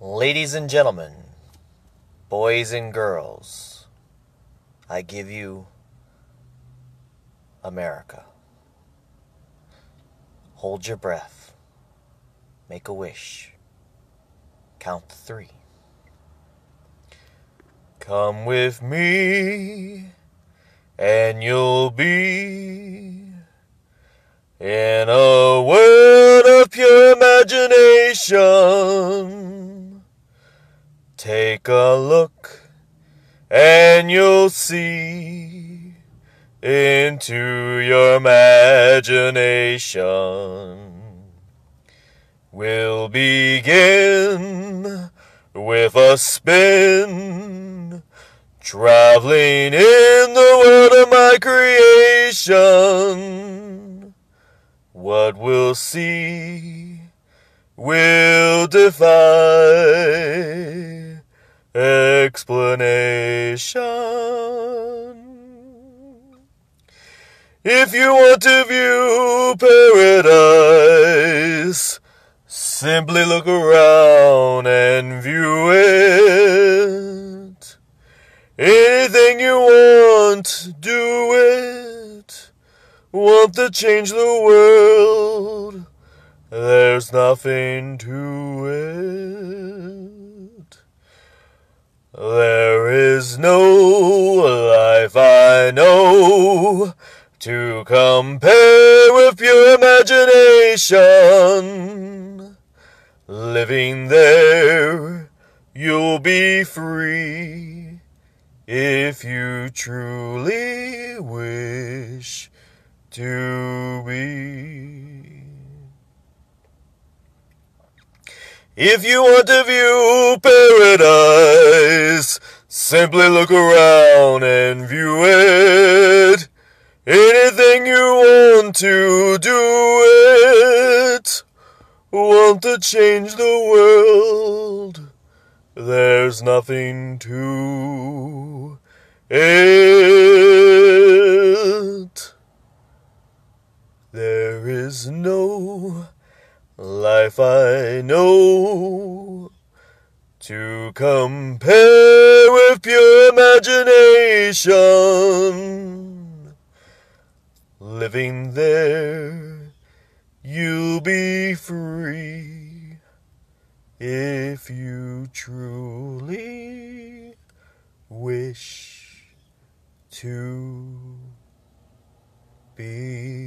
Ladies and gentlemen, boys and girls, I give you America. Hold your breath. Make a wish. Count three. Come with me, and you'll be in a Take a look, and you'll see into your imagination. We'll begin with a spin, traveling in the world of my creation. What we'll see will defy explanation. If you want to view paradise, simply look around and view it. Anything you want, do it. Want to change the world? There's nothing to it. There is no life I know to compare with pure imagination. Living there, you'll be free if you truly wish to be. If you want to view paradise, simply look around and view it. Anything you want to do it. Want to change the world. There's nothing to it. There is no life I know to compare with pure imagination. Living there, you'll be free if you truly wish to be.